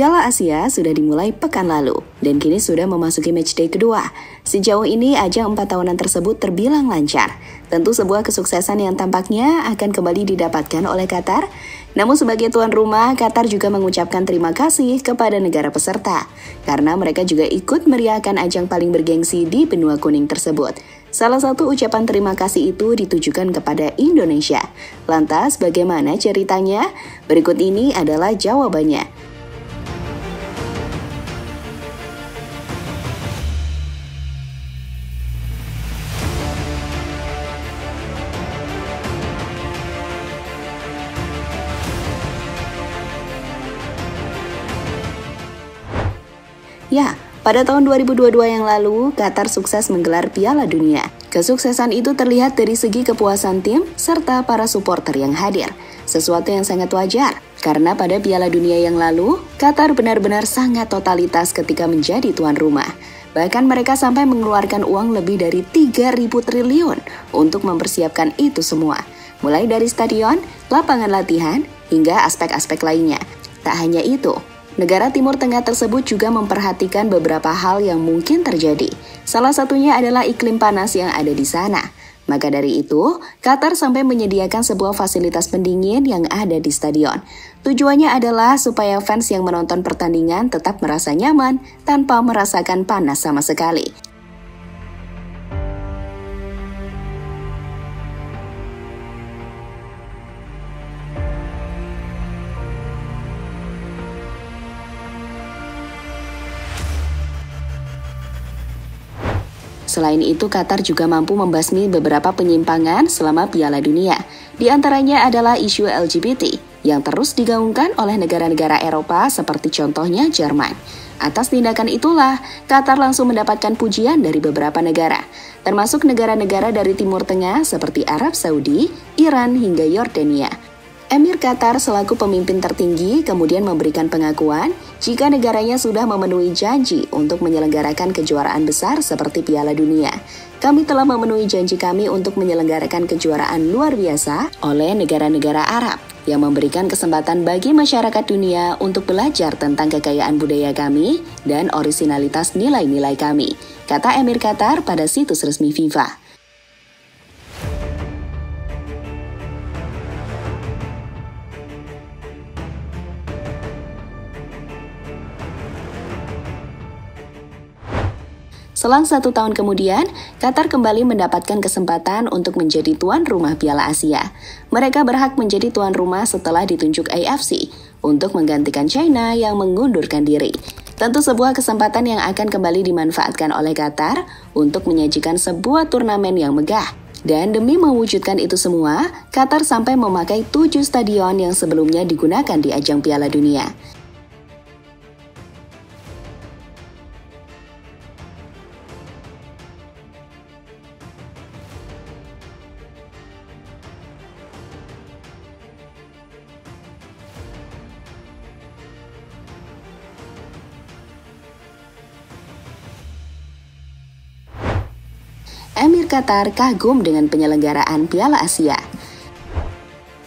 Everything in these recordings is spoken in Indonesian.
Piala Asia sudah dimulai pekan lalu, dan kini sudah memasuki matchday kedua. Sejauh ini, ajang empat tahunan tersebut terbilang lancar. Tentu sebuah kesuksesan yang tampaknya akan kembali didapatkan oleh Qatar. Namun sebagai tuan rumah, Qatar juga mengucapkan terima kasih kepada negara peserta, karena mereka juga ikut meriahkan ajang paling bergengsi di benua kuning tersebut. Salah satu ucapan terima kasih itu ditujukan kepada Indonesia. Lantas, bagaimana ceritanya? Berikut ini adalah jawabannya. Ya, pada tahun 2022 yang lalu, Qatar sukses menggelar Piala Dunia. Kesuksesan itu terlihat dari segi kepuasan tim serta para supporter yang hadir. Sesuatu yang sangat wajar, karena pada Piala Dunia yang lalu, Qatar benar-benar sangat totalitas ketika menjadi tuan rumah. Bahkan mereka sampai mengeluarkan uang lebih dari 3.000 triliun untuk mempersiapkan itu semua. Mulai dari stadion, lapangan latihan, hingga aspek-aspek lainnya. Tak hanya itu, Negara Timur Tengah tersebut juga memperhatikan beberapa hal yang mungkin terjadi. Salah satunya adalah iklim panas yang ada di sana. Maka dari itu, Qatar sampai menyediakan sebuah fasilitas pendingin yang ada di stadion. Tujuannya adalah supaya fans yang menonton pertandingan tetap merasa nyaman tanpa merasakan panas sama sekali. Selain itu, Qatar juga mampu membasmi beberapa penyimpangan selama Piala Dunia. Di antaranya adalah isu LGBT yang terus digaungkan oleh negara-negara Eropa seperti contohnya Jerman. Atas tindakan itulah, Qatar langsung mendapatkan pujian dari beberapa negara, termasuk negara-negara dari Timur Tengah seperti Arab Saudi, Iran, hingga Yordania. Emir Qatar selaku pemimpin tertinggi kemudian memberikan pengakuan jika negaranya sudah memenuhi janji untuk menyelenggarakan kejuaraan besar seperti Piala Dunia. Kami telah memenuhi janji kami untuk menyelenggarakan kejuaraan luar biasa oleh negara-negara Arab yang memberikan kesempatan bagi masyarakat dunia untuk belajar tentang kekayaan budaya kami dan orisinalitas nilai-nilai kami, kata Emir Qatar pada situs resmi FIFA. Selang satu tahun kemudian, Qatar kembali mendapatkan kesempatan untuk menjadi tuan rumah Piala Asia. Mereka berhak menjadi tuan rumah setelah ditunjuk AFC untuk menggantikan China yang mengundurkan diri. Tentu sebuah kesempatan yang akan kembali dimanfaatkan oleh Qatar untuk menyajikan sebuah turnamen yang megah. Dan demi mewujudkan itu semua, Qatar sampai memakai tujuh stadion yang sebelumnya digunakan di ajang Piala Dunia. Emir Qatar kagum dengan penyelenggaraan Piala Asia.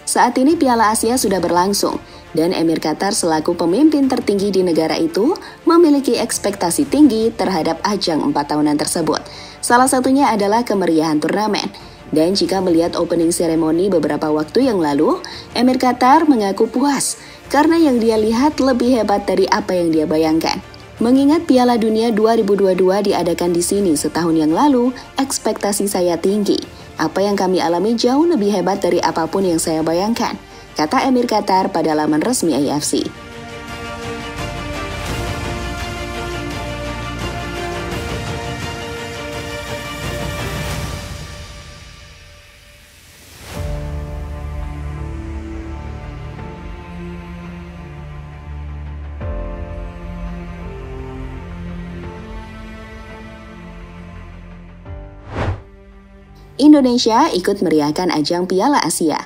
Saat ini Piala Asia sudah berlangsung, dan Emir Qatar selaku pemimpin tertinggi di negara itu memiliki ekspektasi tinggi terhadap ajang empat tahunan tersebut. Salah satunya adalah kemeriahan turnamen. Dan jika melihat opening ceremony beberapa waktu yang lalu, Emir Qatar mengaku puas karena yang dia lihat lebih hebat dari apa yang dia bayangkan. Mengingat Piala Dunia 2022 diadakan di sini setahun yang lalu, ekspektasi saya tinggi. Apa yang kami alami jauh lebih hebat dari apa pun yang saya bayangkan, kata Emir Qatar pada laman resmi AFC. Indonesia ikut meriahkan ajang Piala Asia.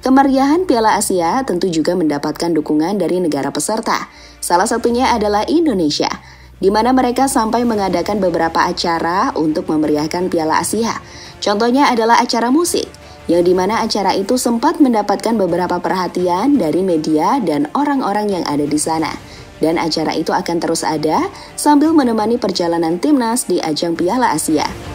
Kemeriahan Piala Asia tentu juga mendapatkan dukungan dari negara peserta. Salah satunya adalah Indonesia, di mana mereka sampai mengadakan beberapa acara untuk memeriahkan Piala Asia. Contohnya adalah acara musik yang di mana acara itu sempat mendapatkan beberapa perhatian dari media dan orang-orang yang ada di sana. Dan acara itu akan terus ada sambil menemani perjalanan timnas di ajang Piala Asia.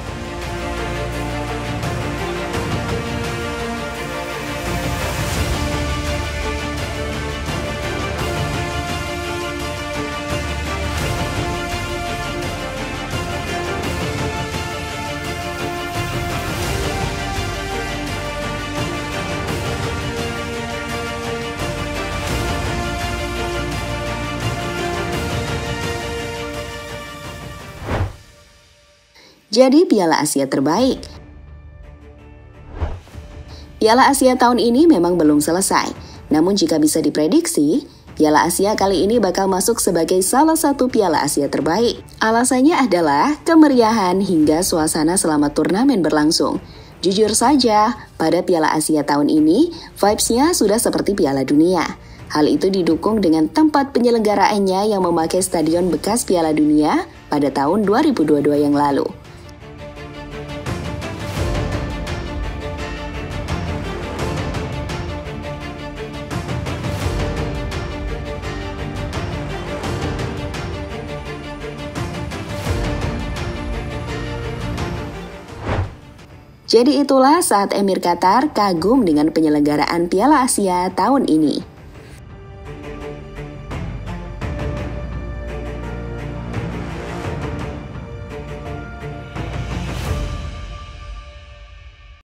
Jadi Piala Asia terbaik. Piala Asia tahun ini memang belum selesai, namun jika bisa diprediksi, Piala Asia kali ini bakal masuk sebagai salah satu Piala Asia terbaik. Alasannya adalah kemeriahan hingga suasana selama turnamen berlangsung. Jujur saja, pada Piala Asia tahun ini, vibes-nya sudah seperti Piala Dunia. Hal itu didukung dengan tempat penyelenggaraannya yang memakai stadion bekas Piala Dunia pada tahun 2022 yang lalu. Jadi itulah saat Emir Qatar kagum dengan penyelenggaraan Piala Asia tahun ini.